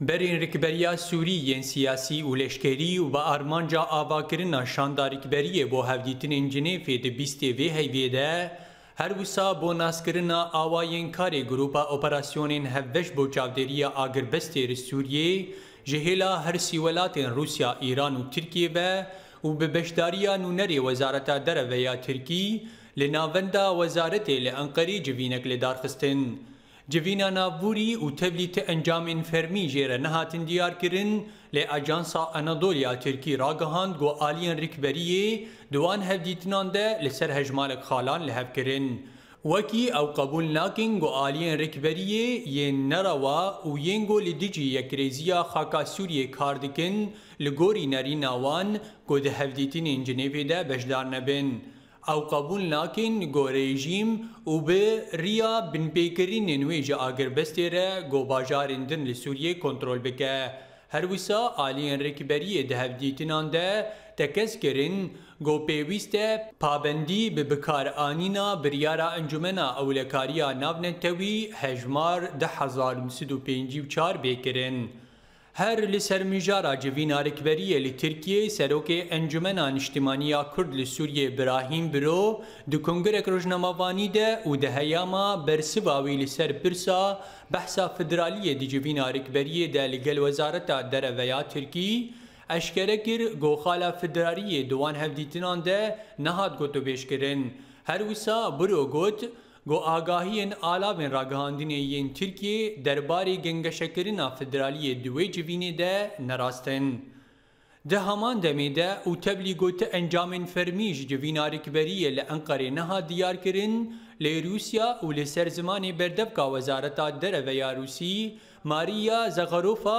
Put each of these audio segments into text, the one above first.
Berên Rikberiya Sûrî yên siyasî û leşkerî û bi armanca avakirina şanda rikberiyê bo hevdîtinên Cinêfê di bîstê vê heyviyê de her wisa bo naskirina awayên karê Grûpa Operasyonên Hevbeş bo Çavdêriya Agirbestê li Sûriyê ji hêla her sî welatên Rûsya, Îran û Tirkiyê ve û bi beşdariya nûnerê Wezareta Dereve ya Tirkî li navenda wezaretê li Enqerê civînek li dar xistin. Civîna navbûrî û tevlî ti encamên fermî jê re nehatin diyarkirin, lê Ajansa Anadolu ya Tirkî ragihand ku aliyên rîkberiyê di wan hevdîtinan de li ser hejmarek xalan li hev kirin. Wekî ew qebûl nakin ku aliyên rîkberiyê yên nerewa û yên ku li dijî yekrêziya xaka Sûriyê kar dikin li gorî nerîna wan ku di hevdîtinên Cinêvê de beşdar nebin. Ew qebûl nakin ku rejîm û bi riya binpêkirinên wê ji agirbestê re ku bajarên din li Sûriyê kontrol bike. Her wisa aliyên rêkberiyê di hevdîtinan de tekez kirin ku pêwîst e pabendî bi bikaranîna biryara Encûmena Ewlekariya Navnetewî hejmar deh hezar û sed û pêncî û çar bê kirin. Her li ser mijara civîna rikveriyê li Tirkiyeyê Serokê Encumena Niştimanî ya Kurd li Sûriyeyê Birahîm Biro di kongirek rojnamevanî de û di heyama bersiva wî li ser pirsa behsa federaliyê di civîna rikveriyê de li gel wezareta dereveya Tirkî eşkere kir go xala federariyê di wan hevdîtinan de nehat gotûbêjkirin. Her wisa Biro got, Ku agahiyên alavên ragihandinê yên Tirkiyê derbarê gengeşekirina federaliyê di wê civînê de ne rast in. Di heman demê de û teblî ku ti encamên fermî ji civîna rikveriyê li Enqerê nehat diyarkirin lê Rûsya û li ser zimanê berdevka wezareta dereve ya Rûsî Maria Zakharova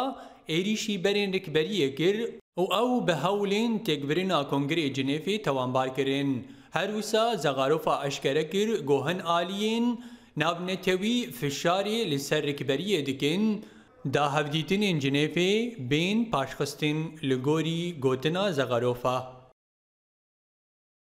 êrîşî berên rikberiyê kir û ew bi hewlên têkbirina Kongreyê Cinêfê tewambar kirin. Her wisa Zakharova eşkere kir ku hin aliyên navnetewî fişarê li ser rikberiyê dikin da hevdîtinên Cinêfê bên paşxistin li gorî gotina Zakharova.